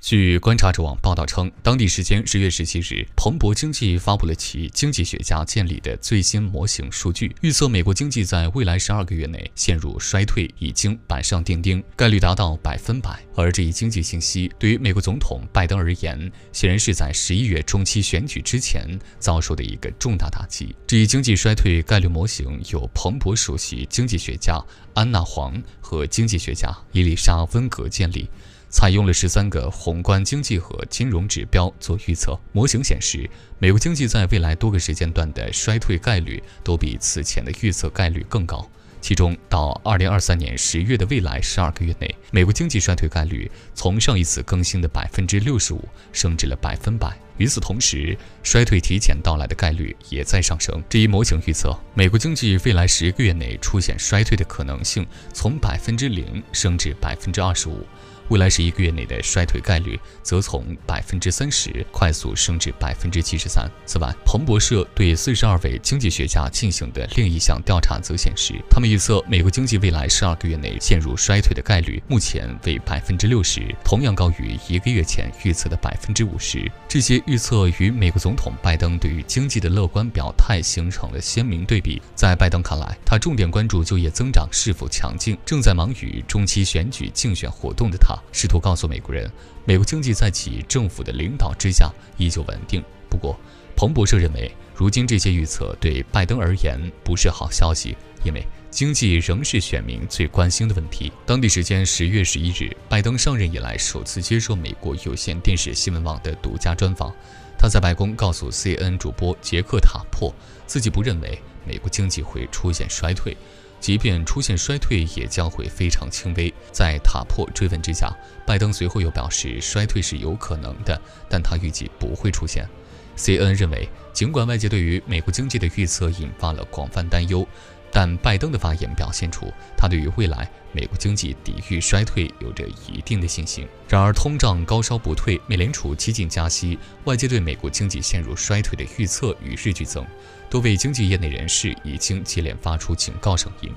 据观察者网报道称，当地时间十月十七日，彭博经济发布了其经济学家建立的最新模型数据，预测美国经济在未来十二个月内陷入衰退已经板上钉钉，概率达到百分百。而这一经济信息对于美国总统拜登而言，显然是在十一月中期选举之前遭受的一个重大打击。这一经济衰退概率模型由彭博首席经济学家安娜·黄和经济学家伊丽莎·温格建立。采用了十三个宏观经济和金融指标做预测。模型显示，美国经济在未来多个时间段的衰退概率都比此前的预测概率更高。其中，到二零二三年十月的未来十二个月内，美国经济衰退概率从上一次更新的百分之六十五升至了百分百。与此同时，衰退提前到来的概率也在上升。这一模型预测，美国经济未来十个月内出现衰退的可能性从百分之零升至百分之二十五。未来十一个月内的衰退概率则从百分之三十快速升至百分之七十三。此外，彭博社对四十二位经济学家进行的另一项调查则显示，他们预测美国经济未来十二个月内陷入衰退的概率目前为百分之六十，同样高于一个月前预测的百分之五十。这些预测与美国总统拜登对于经济的乐观表态形成了鲜明对比。在拜登看来，他重点关注就业增长是否强劲。正在忙于中期选举竞选活动的他。试图告诉美国人，美国经济在其政府的领导之下依旧稳定。不过，彭博社认为，如今这些预测对拜登而言不是好消息，因为经济仍是选民最关心的问题。当地时间十月十一日，拜登上任以来首次接受美国有线电视新闻网的独家专访。他在白宫告诉 C N 主播杰克塔珀，自己不认为美国经济会出现衰退。即便出现衰退，也将会非常轻微。在塔珀追问之下，拜登随后又表示，衰退是有可能的，但他预计不会出现。CNN 认为，尽管外界对于美国经济的预测引发了广泛担忧。但拜登的发言表现出他对于未来美国经济抵御衰退有着一定的信心。然而，通胀高烧不退，美联储激进加息，外界对美国经济陷入衰退的预测与日俱增，多位经济业内人士已经接连发出警告声音。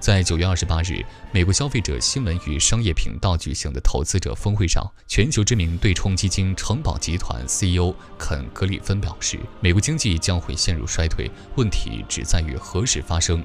在九月二十八日，美国消费者新闻与商业频道举行的投资者峰会上，全球知名对冲基金城堡集团 CEO 肯·格里芬表示，美国经济将会陷入衰退，问题只在于何时发生。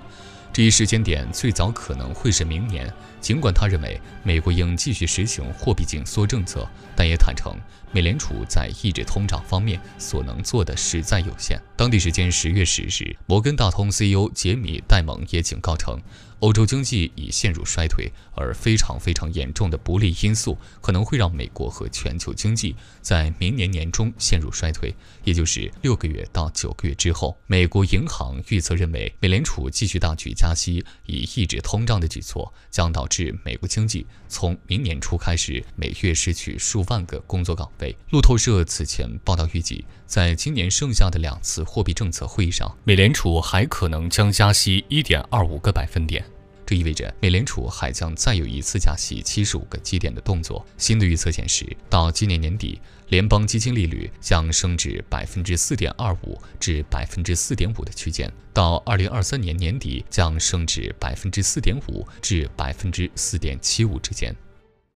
这一时间点最早可能会是明年。尽管他认为美国应继续实行货币紧缩政策，但也坦诚美联储在抑制通胀方面所能做的实在有限。当地时间十月十日，摩根大通 CEO 杰米·戴蒙也警告称。欧洲经济已陷入衰退，而非常非常严重的不利因素可能会让美国和全球经济在明年年中陷入衰退，也就是六个月到九个月之后。美国银行预测认为，美联储继续大举加息以抑制通胀的举措，将导致美国经济从明年初开始每月失去数万个工作岗位。路透社此前报道预计，在今年剩下的两次货币政策会议上，美联储还可能将加息1.25个百分点。这意味着美联储还将再有一次加息七十五个基点的动作。新的预测显示，到今年年底，联邦基金利率将升至百分之四点二五至百分之四点五的区间；到二零二三年年底，将升至百分之四点五至百分之四点七五之间。